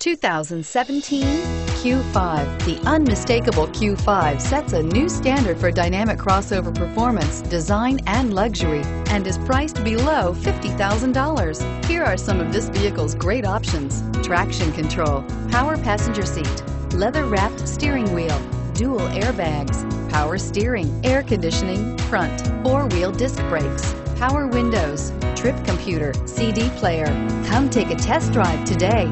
2017 Q5. The unmistakable Q5 sets a new standard for dynamic crossover performance, design, and luxury, and is priced below $50,000. Here are some of this vehicle's great options. Traction control, power passenger seat, leather-wrapped steering wheel, dual airbags, power steering, air conditioning, front, four-wheel disc brakes, power windows, trip computer, CD player. Come take a test drive today.